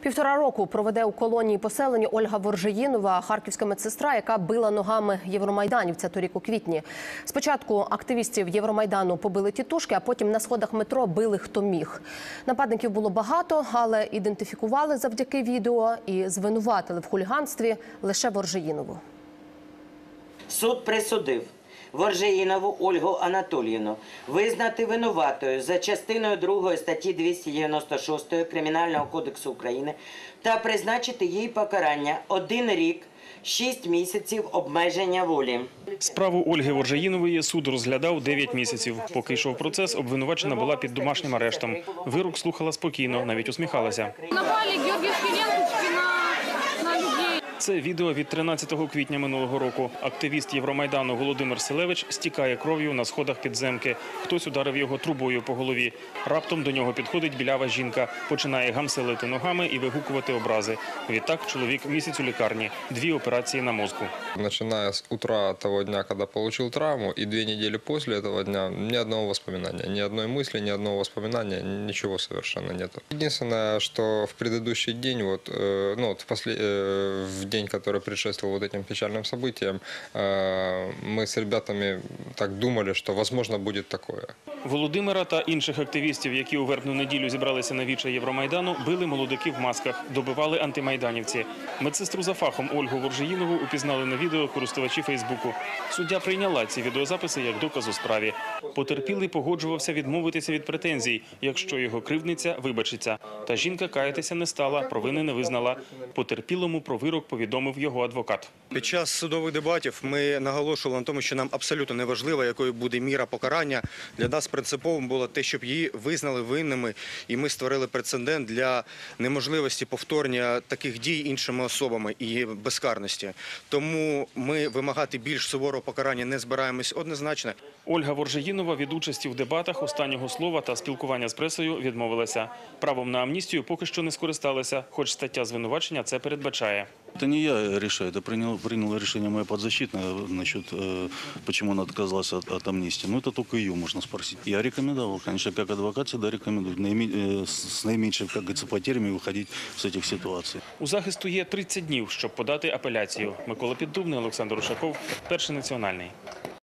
Півтора року проведе у колонії поселення Ольга Воржеїнова, харківська медсестра, яка била ногами євромайданівця торік у квітні. Спочатку активістів Євромайдану побили тітушки, а потім на сходах метро били хто міг. Нападників було багато, але ідентифікували завдяки відео і звинуватили в хуліганстві лише Воржеїнову. Суд присудив Воржеїнову Ольгу Анатоліївну визнати винуватою за частиною 2 статті 296 Кримінального кодексу України та призначити їй покарання один рік, 6 місяців обмеження волі. Справу Ольги Воржаїнової суд розглядав 9 місяців. Поки йшов процес, обвинувачена була під домашнім арештом. Вирок слухала спокійно, навіть усміхалася. Напали ленточки на, на людей. Це відео від 13 квітня минулого року. Активіст Євромайдану Володимир Селевич стікає кров'ю на сходах підземки. Хтось ударив його трубою по голові. Раптом до нього підходить білява жінка, починає гамселити ногами і вигукувати образи. Відтак чоловік місяць у лікарні, дві операції на мозку. Начиная с утра того дня, когда получил травму, и две недели после этого дня ни одного воспоминания, ни одной мысли, ни одного воспоминания, ничего совершенно нету. Единственное, что в предыдущий день, вот, э, ну, вот в, после, э, в день, который предшествовал вот этим печальным событиям, э, мы с ребятами так думали, что возможно будет такое. Володимира та інших активістів, які у вербну неділю зібралися на віче Євромайдану, били молодики в масках, добивали антимайданівці. Медсестру за фахом Ольгу Воржиїнову упізнали на відео користувачі Фейсбуку. Суддя прийняла ці відеозаписи як доказ у справі. Потерпілий погоджувався відмовитися від претензій, якщо його кривдниця вибачиться. Та жінка каятися не стала, провини не визнала. Потерпілому про вирок повідомив його адвокат. Під час судових дебатів ми наголошували на тому, що нам абсолютно не важливо, якою буде міра покарання. Для нас принциповим було те, щоб її визнали винними, і ми створили прецедент для неможливості повторення таких дій іншими особами і безкарності. Тому ми вимагати більш суворого покарання не збираємось однозначно. Ольга Воржаїнова від участі в дебатах останнього слова та спілкування з пресою відмовилася. Правом на амністію поки що не скористалася, хоч стаття звинувачення це передбачає. Это не я решаю, это принял, приняла решение моя подзащитная насчет, э, почему она отказалась от, от амнистии. Ну, это только ее можно спросить. Я рекомендовал, конечно, как адвокат всегда рекомендую наиме- э, с с наименьшими, как говорится, потерями выходить с этих ситуаций. У захисту є 30 днів, щоб подати апеляцію. Микола Піддубний, Олександр Ушаков, перший національний.